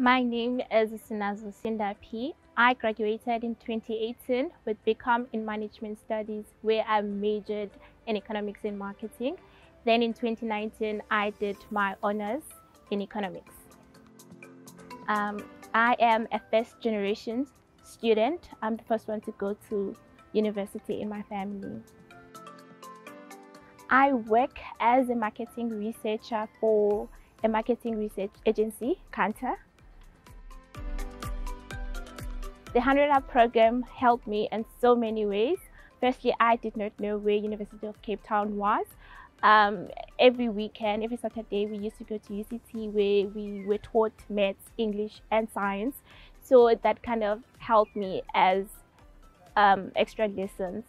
My name is Sinazo Sindaphi. I graduated in 2018 with BCom in Management Studies, where I majored in Economics and Marketing. Then in 2019, I did my honors in Economics. Um, I am a first generation student. I'm the first one to go to university in my family. I work as a marketing researcher for a marketing research agency, Kantar. The 100 Up program helped me in so many ways. Firstly, I did not know where University of Cape Town was. Um, every weekend, every Saturday, we used to go to UCT where we were taught maths, English, and science. So that kind of helped me as um, extra lessons.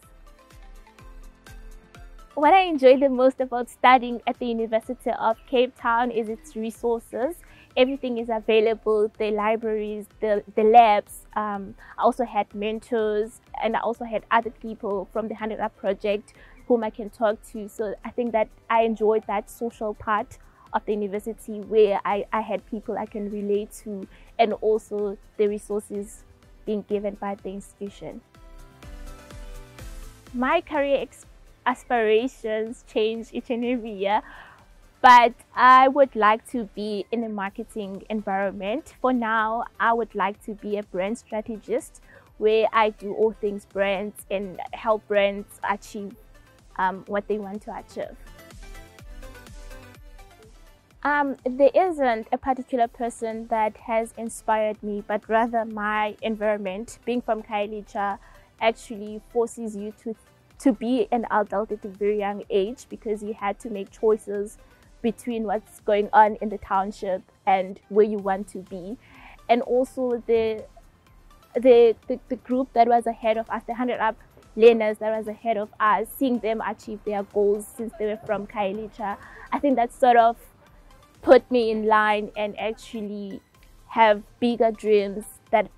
What I enjoy the most about studying at the University of Cape Town is its resources everything is available. The libraries the the labs um, i also had mentors and i also had other people from the 100 up project whom i can talk to. So i think that i enjoyed that social part of the university where i, I had people i can relate to and also the resources being given by the institution. My career aspirations change each and every year but I would like to be in a marketing environment. For now, I would like to be a brand strategist where I do all things brands and help brands achieve um, what they want to achieve. Um, there isn't a particular person that has inspired me, but rather my environment. Being from Khayelitsha actually forces you to, to be an adult at a very young age because you had to make choices between what's going on in the township and where you want to be and also the the, the, the group that was ahead of us, the 100 Up learners that was ahead of us, seeing them achieve their goals since they were from Khayelitsha, I think that sort of put me in line and actually have bigger dreams that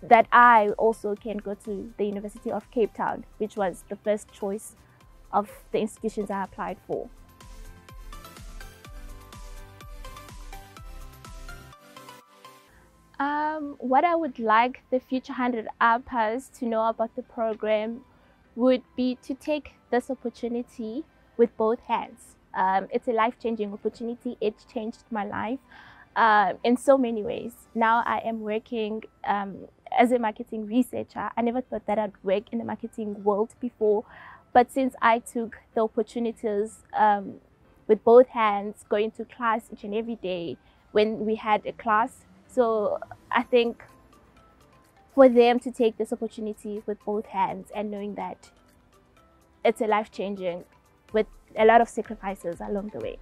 that I also can go to the University of Cape Town, which was the first choice of the institutions I applied for. Um, what I would like the future 100 uppers to know about the program would be to take this opportunity with both hands. Um, it's a life-changing opportunity. It changed my life uh, in so many ways. Now I am working um, as a marketing researcher. I never thought that I'd work in the marketing world before, but since I took the opportunities um, with both hands, going to class each and every day, when we had a class so I think for them to take this opportunity with both hands and knowing that it's a life changing with a lot of sacrifices along the way.